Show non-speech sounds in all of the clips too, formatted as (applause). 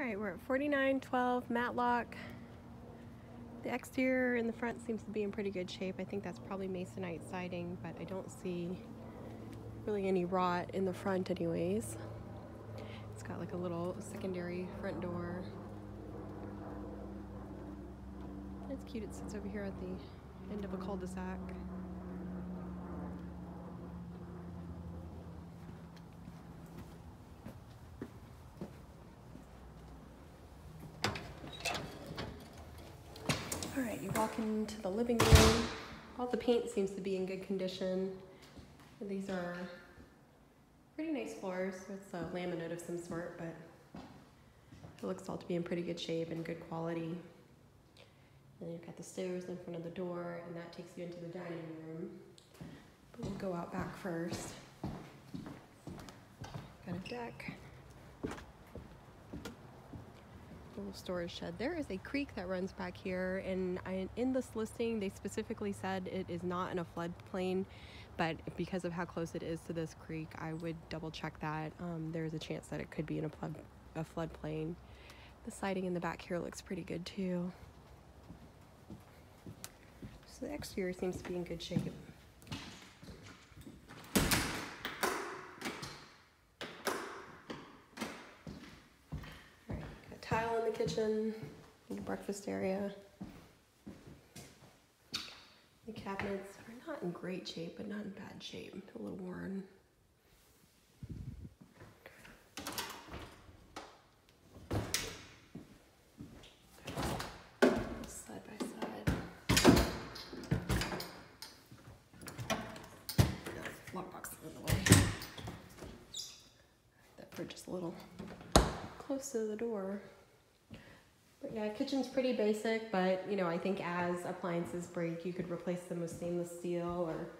All right, we're at 4912 Matlock. The exterior in the front seems to be in pretty good shape. I think that's probably masonite siding, but I don't see really any rot in the front anyways. It's got like a little secondary front door. It's cute, it sits over here at the end of a cul-de-sac. You walk into the living room. All the paint seems to be in good condition. These are pretty nice floors. It's a laminate of some sort, but it looks all to be in pretty good shape and good quality. And you've got the stairs in front of the door, and that takes you into the dining room. But we'll go out back first. Got a deck. Little storage shed. There is a creek that runs back here, and I, in this listing, they specifically said it is not in a floodplain, but because of how close it is to this creek, I would double check that. Um, there's a chance that it could be in a, flood, a floodplain. The siding in the back here looks pretty good too. So the exterior seems to be in good shape. Alright, got tile in the kitchen, the breakfast area. The cabinets are not in great shape, but not in bad shape. A little worn. Side by side. Lockbox in the way. That fridge is a little close to the door. Yeah, kitchen's pretty basic, but you know, I think as appliances break, you could replace them with stainless steel or,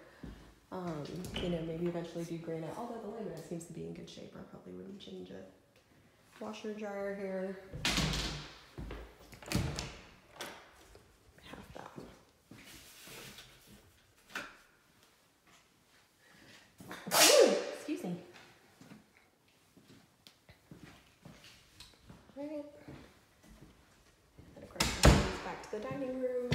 um, you know, maybe eventually do granite. Although the laminate seems to be in good shape, I probably wouldn't change it. Washer dryer here. Half that. Ooh, excuse me. All right. And of course, this goes back to the dining room.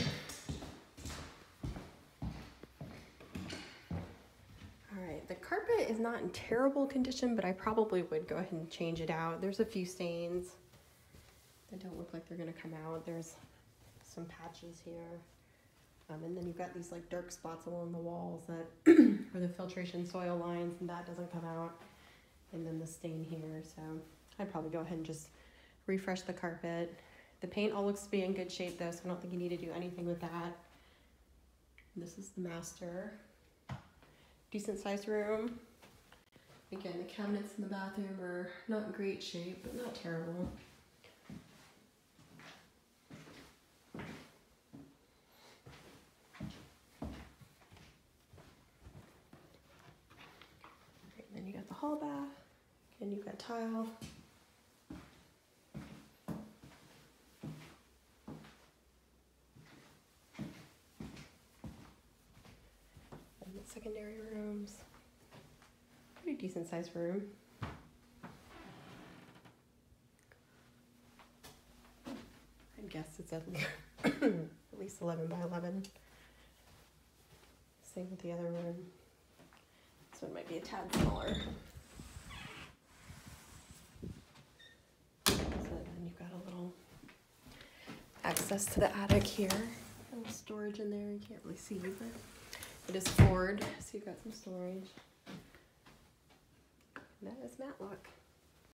All right, the carpet is not in terrible condition, but I probably would go ahead and change it out. There's a few stains that don't look like they're gonna come out. There's some patches here. Um, and then you've got these like dark spots along the walls that (clears throat) are the filtration soil lines and that doesn't come out. And then the stain here, so I'd probably go ahead and just refresh the carpet. The paint all looks to be in good shape though, so I don't think you need to do anything with that. This is the master. Decent sized room. Again, the cabinets in the bathroom are not in great shape, but not terrible. Then you got the hall bath, and you've got tile. Secondary rooms. Pretty decent sized room. I guess it's at least, (coughs) at least 11 by 11. Same with the other room. This one might be a tad smaller. So then you've got a little access to the attic here. Little storage in there. You can't really see, but it is Ford, so you've got some storage. That is Matlock.